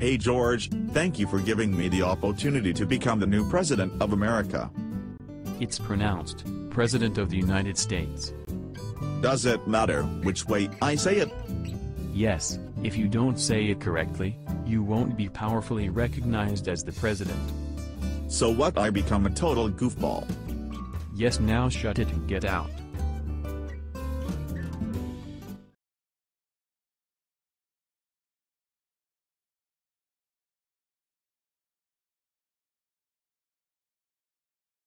Hey George, thank you for giving me the opportunity to become the new President of America. It's pronounced, President of the United States. Does it matter which way I say it? Yes, if you don't say it correctly, you won't be powerfully recognized as the president. So what I become a total goofball. Yes now shut it and get out.